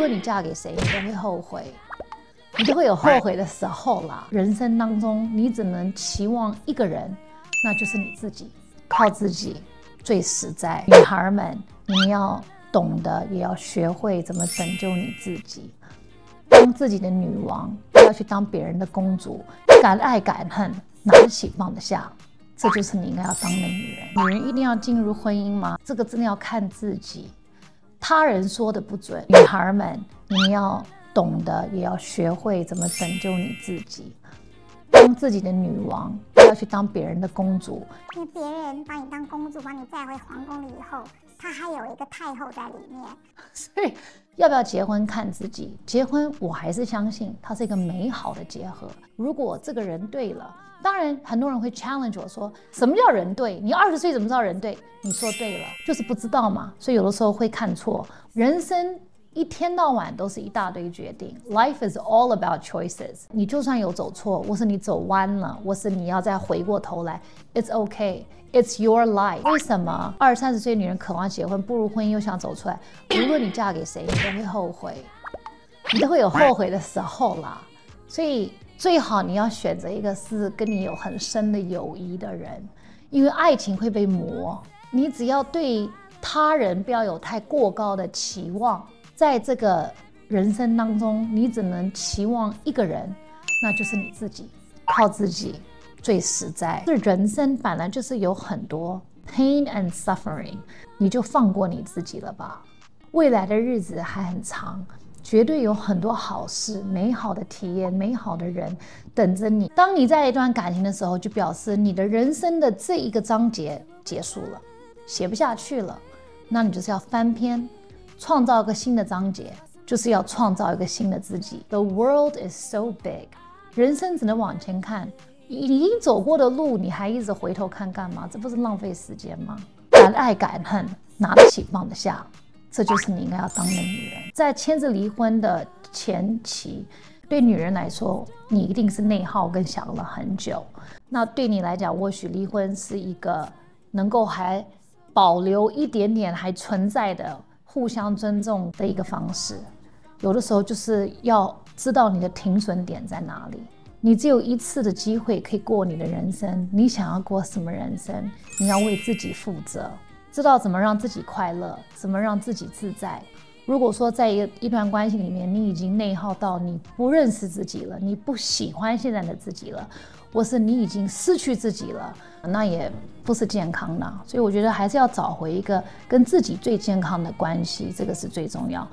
论你嫁给谁，你都会后悔，你都会有后悔的时候啦。人生当中，你只能期望一个人，那就是你自己，靠自己最实在。女孩们，你们要懂得，也要学会怎么拯救你自己，当自己的女王，不要去当别人的公主，敢爱敢恨，拿得起放得下。这就是你应该要当的女人。女人一定要进入婚姻吗？这个真的要看自己。他人说的不准。女孩们，你要懂得，也要学会怎么拯救你自己，当自己的女王，不要去当别人的公主。因为别人把你当公主，把你带回皇宫里以后，他还有一个太后在里面。所以，要不要结婚看自己。结婚，我还是相信它是一个美好的结合。如果这个人对了。当然，很多人会 challenge 我说，什么叫人对？你二十岁怎么知道人对？你说对了，就是不知道嘛。所以有的时候会看错。人生一天到晚都是一大堆决定，Life is all about choices。你就算有走错，或是你走弯了，或是你要再回过头来，It's okay, it's your life。为什么二三十岁女人渴望结婚，步入婚姻又想走出来？无论你嫁给谁，你都会后悔，你都会有后悔的时候啦。所以。最好你要选择一个是跟你有很深的友谊的人，因为爱情会被磨。你只要对他人不要有太过高的期望，在这个人生当中，你只能期望一个人，那就是你自己，靠自己最实在。这人生本来就是有很多 pain and suffering，你就放过你自己了吧。未来的日子还很长。绝对有很多好事、美好的体验、美好的人等着你。当你在一段感情的时候，就表示你的人生的这一个章节结束了，写不下去了，那你就是要翻篇，创造一个新的章节，就是要创造一个新的自己。The world is so big，人生只能往前看。你已经走过的路，你还一直回头看干嘛？这不是浪费时间吗？敢爱敢恨，拿得起放得下。这就是你应该要当的女人。在签字离婚的前期，对女人来说，你一定是内耗跟想了很久。那对你来讲，或许离婚是一个能够还保留一点点还存在的互相尊重的一个方式。有的时候就是要知道你的停损点在哪里。你只有一次的机会可以过你的人生，你想要过什么人生？你要为自己负责。知道怎么让自己快乐，怎么让自己自在。如果说在一一段关系里面，你已经内耗到你不认识自己了，你不喜欢现在的自己了，或是你已经失去自己了，那也不是健康的。所以我觉得还是要找回一个跟自己最健康的关系，这个是最重要。